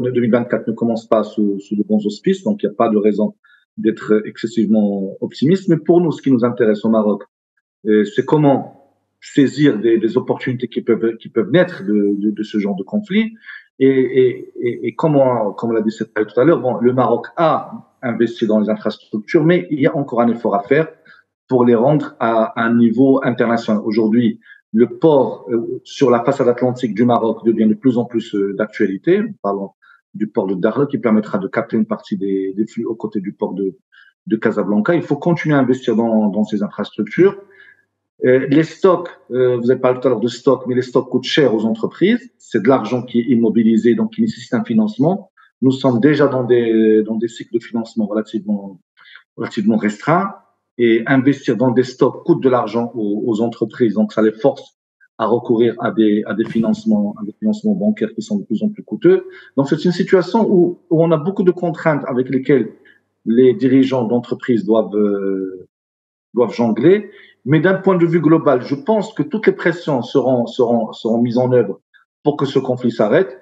2024 ne commence pas sous, sous de bons auspices, donc il n'y a pas de raison d'être excessivement optimiste. Mais pour nous, ce qui nous intéresse au Maroc, euh, c'est comment saisir des, des, opportunités qui peuvent qui peuvent naître de, de, de ce genre de conflit et, et, et comment, comme l'a dit tout à l'heure, bon, le Maroc a investi dans les infrastructures, mais il y a encore un effort à faire pour les rendre à un niveau international. Aujourd'hui, le port euh, sur la façade atlantique du Maroc devient de plus en plus euh, d'actualité. Du port de Darla qui permettra de capter une partie des, des flux aux côtés du port de, de Casablanca. Il faut continuer à investir dans, dans ces infrastructures. Euh, les stocks, euh, vous avez parlé tout à l'heure de stocks, mais les stocks coûtent cher aux entreprises. C'est de l'argent qui est immobilisé, donc qui nécessite un financement. Nous sommes déjà dans des, dans des cycles de financement relativement, relativement restreints. Et investir dans des stocks coûte de l'argent aux, aux, entreprises, donc ça les force à recourir à des, à des financements, à des financements bancaires qui sont de plus en plus coûteux. Donc c'est une situation où, où on a beaucoup de contraintes avec lesquelles les dirigeants d'entreprises doivent, euh, doivent jongler. Mais d'un point de vue global, je pense que toutes les pressions seront, seront, seront mises en œuvre pour que ce conflit s'arrête.